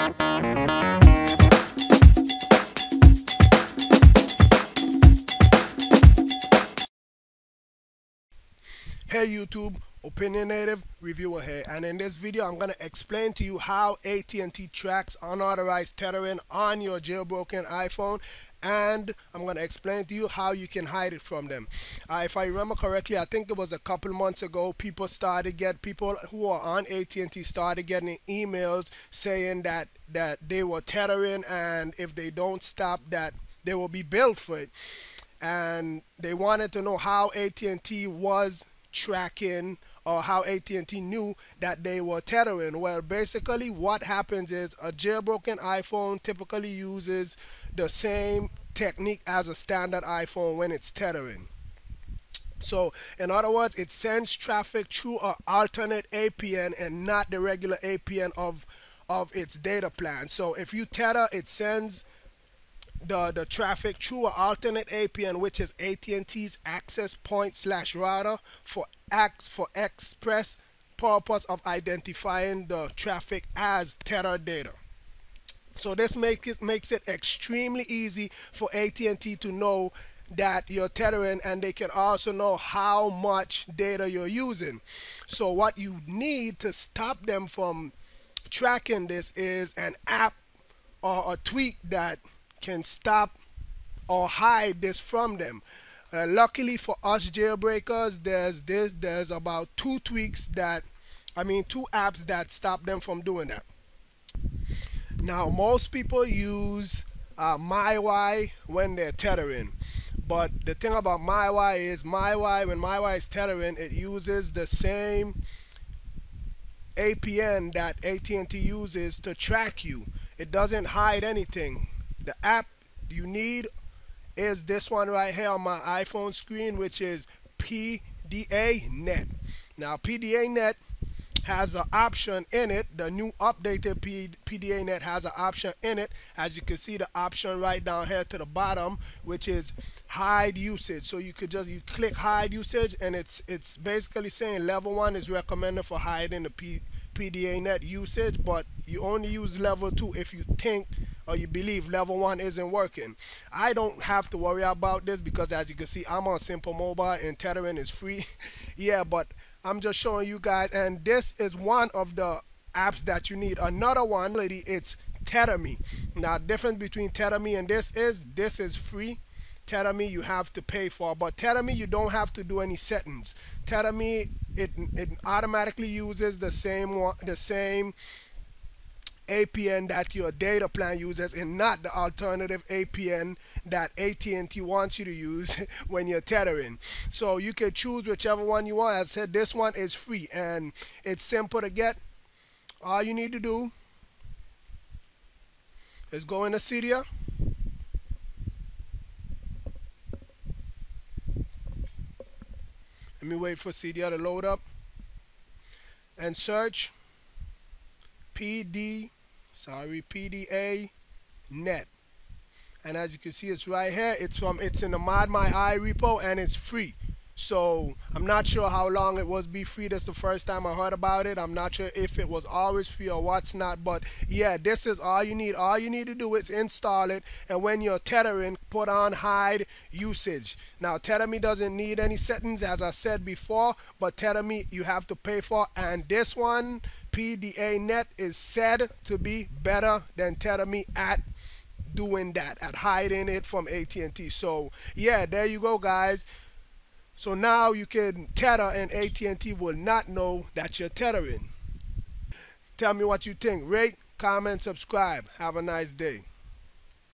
Hey YouTube, Opinionative Reviewer here and in this video I'm going to explain to you how AT&T tracks unauthorized tethering on your jailbroken iPhone and I'm going to explain to you how you can hide it from them. Uh, if I remember correctly, I think it was a couple months ago, people started get people who are on AT&T started getting emails saying that that they were tethering and if they don't stop that they will be billed for it. And they wanted to know how AT&T was tracking or how AT&T knew that they were tethering. Well, basically what happens is a jailbroken iPhone typically uses the same technique as a standard iPhone when it's tethering. So, in other words, it sends traffic through an alternate APN and not the regular APN of of its data plan. So, if you tether, it sends the the traffic through an alternate APN, which is AT&T's access point slash router for for express purpose of identifying the traffic as tether data. So this makes it makes it extremely easy for AT&T to know that you're tethering and they can also know how much data you're using. So what you need to stop them from tracking this is an app or a tweak that can stop or hide this from them. Uh, luckily for us jailbreakers, there's this, there's about two tweaks that, I mean, two apps that stop them from doing that. Now, most people use uh, MyWi when they're tethering. But the thing about MyWi is MyWi, when MyWi is tethering, it uses the same APN that AT&T uses to track you. It doesn't hide anything the app you need is this one right here on my iPhone screen which is PDA Net now PDA Net has an option in it the new updated P PDA Net has an option in it as you can see the option right down here to the bottom which is hide usage so you could just you click hide usage and it's it's basically saying level one is recommended for hiding the P, PDA net usage but you only use level two if you think or you believe level one isn't working. I don't have to worry about this because as you can see, I'm on Simple Mobile and tethering is free. yeah, but I'm just showing you guys, and this is one of the apps that you need. Another one, lady, it's TetherMe. Now, difference between TetherMe and this is this is free. TetherMe you have to pay for, but TetherMe you don't have to do any settings. TetherMe it it automatically uses the same one, the same APN that your data plan uses and not the alternative APN that AT&T wants you to use when you're tethering. So you can choose whichever one you want. As I said, this one is free and it's simple to get. All you need to do is go into Cydia. Let me wait for Cydia to load up and search PD sorry PDA net. And as you can see it's right here. It's from it's in the ModMyi repo and it's free so I'm not sure how long it was be free that's the first time I heard about it I'm not sure if it was always free or what's not but yeah this is all you need all you need to do is install it and when you're tethering put on hide usage now TetherMe doesn't need any settings as I said before but TetherMe you have to pay for and this one PDA net is said to be better than TetherMe at doing that, at hiding it from AT&T. So yeah, there you go, guys. So now you can tether and AT&T will not know that you're tethering. Tell me what you think. Rate, comment, subscribe. Have a nice day.